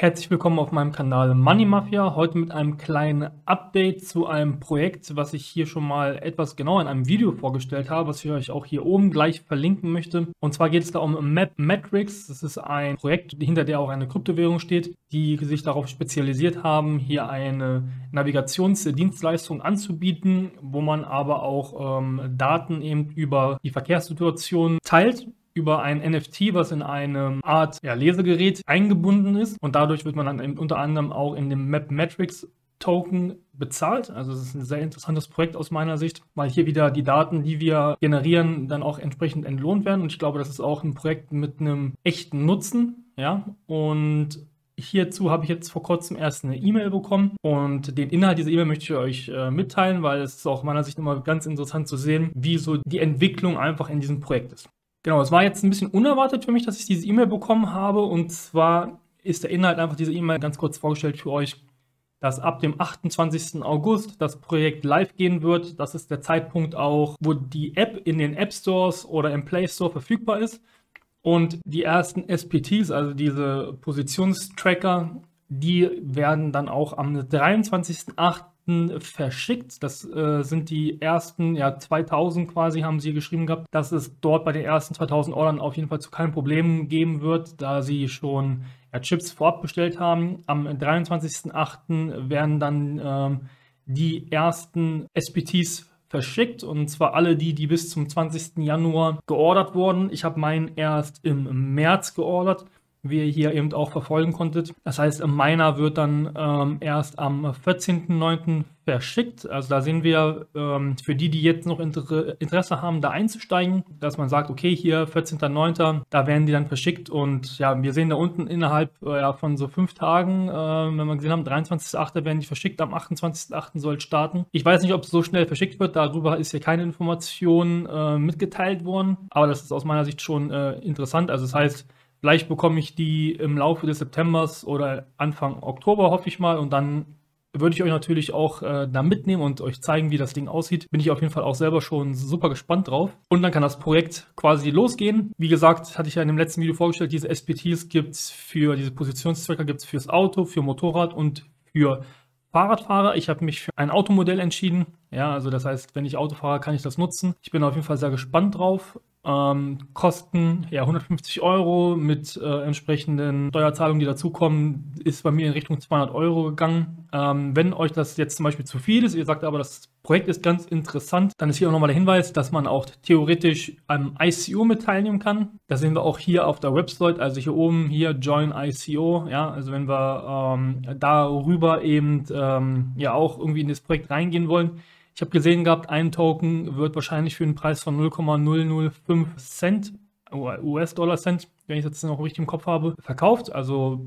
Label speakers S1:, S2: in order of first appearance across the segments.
S1: Herzlich willkommen auf meinem Kanal Money Mafia. Heute mit einem kleinen Update zu einem Projekt, was ich hier schon mal etwas genauer in einem Video vorgestellt habe, was ich euch auch hier oben gleich verlinken möchte. Und zwar geht es da um Map Metrics. Das ist ein Projekt, hinter der auch eine Kryptowährung steht, die sich darauf spezialisiert haben, hier eine Navigationsdienstleistung anzubieten, wo man aber auch ähm, Daten eben über die Verkehrssituation teilt über ein NFT, was in eine Art ja, Lesegerät eingebunden ist. Und dadurch wird man dann unter anderem auch in dem Map Metrics Token bezahlt. Also es ist ein sehr interessantes Projekt aus meiner Sicht, weil hier wieder die Daten, die wir generieren, dann auch entsprechend entlohnt werden. Und ich glaube, das ist auch ein Projekt mit einem echten Nutzen. Ja, und Hierzu habe ich jetzt vor kurzem erst eine E-Mail bekommen und den Inhalt dieser E-Mail möchte ich euch äh, mitteilen, weil es ist auch meiner Sicht immer ganz interessant zu sehen, wie so die Entwicklung einfach in diesem Projekt ist. Genau, es war jetzt ein bisschen unerwartet für mich, dass ich diese E-Mail bekommen habe. Und zwar ist der Inhalt einfach dieser E-Mail ganz kurz vorgestellt für euch, dass ab dem 28. August das Projekt live gehen wird. Das ist der Zeitpunkt auch, wo die App in den App Stores oder im Play Store verfügbar ist. Und die ersten SPTs, also diese Positionstracker, die werden dann auch am 23.08 verschickt. Das äh, sind die ersten, ja, 2000 quasi haben sie geschrieben gehabt, dass es dort bei den ersten 2000 Ordern auf jeden Fall zu keinen Problemen geben wird, da sie schon ja, Chips vorab bestellt haben. Am 23.08. werden dann ähm, die ersten SPTs verschickt und zwar alle die, die bis zum 20. Januar geordert wurden. Ich habe meinen erst im März geordert wie ihr hier eben auch verfolgen konntet. Das heißt, meiner wird dann ähm, erst am 14.09. verschickt. Also da sehen wir ähm, für die, die jetzt noch Inter Interesse haben, da einzusteigen, dass man sagt, okay, hier 14.09., da werden die dann verschickt und ja, wir sehen da unten innerhalb äh, von so fünf Tagen, äh, wenn wir gesehen haben, 23.08. werden die verschickt, am 28.08. soll es starten. Ich weiß nicht, ob es so schnell verschickt wird, darüber ist hier keine Information äh, mitgeteilt worden, aber das ist aus meiner Sicht schon äh, interessant. Also das heißt, Vielleicht bekomme ich die im Laufe des Septembers oder Anfang Oktober, hoffe ich mal. Und dann würde ich euch natürlich auch äh, da mitnehmen und euch zeigen, wie das Ding aussieht. Bin ich auf jeden Fall auch selber schon super gespannt drauf. Und dann kann das Projekt quasi losgehen. Wie gesagt, hatte ich ja in dem letzten Video vorgestellt, diese SPTs gibt es für diese Positionstracker, gibt es fürs Auto, für Motorrad und für Fahrradfahrer. Ich habe mich für ein Automodell entschieden. Ja, also das heißt, wenn ich Auto fahre, kann ich das nutzen. Ich bin auf jeden Fall sehr gespannt drauf. Ähm, Kosten ja 150 Euro mit äh, entsprechenden Steuerzahlungen, die dazukommen, ist bei mir in Richtung 200 Euro gegangen. Ähm, wenn euch das jetzt zum Beispiel zu viel ist, ihr sagt aber, das Projekt ist ganz interessant, dann ist hier auch nochmal der Hinweis, dass man auch theoretisch am ICO mit teilnehmen kann. Das sehen wir auch hier auf der Website, also hier oben, hier Join ICO. Ja, also wenn wir ähm, darüber eben ähm, ja auch irgendwie in das Projekt reingehen wollen, ich habe gesehen gehabt, ein Token wird wahrscheinlich für einen Preis von 0,005 Cent, US-Dollar Cent, wenn ich das jetzt noch richtig im Kopf habe, verkauft. Also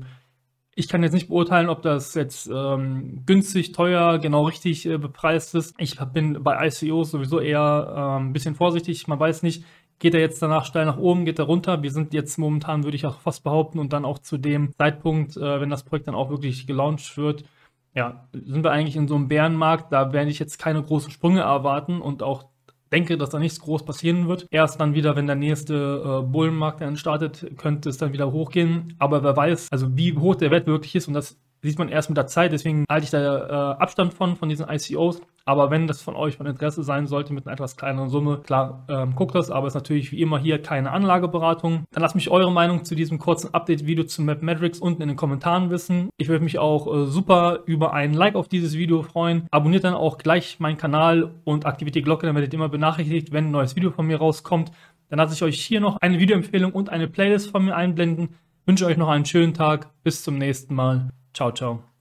S1: ich kann jetzt nicht beurteilen, ob das jetzt ähm, günstig, teuer, genau richtig äh, bepreist ist. Ich bin bei ICOs sowieso eher äh, ein bisschen vorsichtig. Man weiß nicht, geht er jetzt danach steil nach oben, geht er runter. Wir sind jetzt momentan, würde ich auch fast behaupten, und dann auch zu dem Zeitpunkt, äh, wenn das Projekt dann auch wirklich gelauncht wird, ja, sind wir eigentlich in so einem Bärenmarkt, da werde ich jetzt keine großen Sprünge erwarten und auch denke, dass da nichts groß passieren wird. Erst dann wieder, wenn der nächste äh, Bullenmarkt dann startet, könnte es dann wieder hochgehen. Aber wer weiß, also wie hoch der Wert wirklich ist und das sieht man erst mit der Zeit. Deswegen halte ich da äh, Abstand von, von diesen ICOs. Aber wenn das von euch von Interesse sein sollte mit einer etwas kleineren Summe, klar, ähm, guckt das. Aber es ist natürlich wie immer hier keine Anlageberatung. Dann lasst mich eure Meinung zu diesem kurzen Update-Video zu Mapmetrics unten in den Kommentaren wissen. Ich würde mich auch äh, super über ein Like auf dieses Video freuen. Abonniert dann auch gleich meinen Kanal und aktiviert die Glocke, dann werdet ihr immer benachrichtigt, wenn ein neues Video von mir rauskommt. Dann lasse ich euch hier noch eine Videoempfehlung und eine Playlist von mir einblenden. Wünsche euch noch einen schönen Tag. Bis zum nächsten Mal. Ciao, ciao.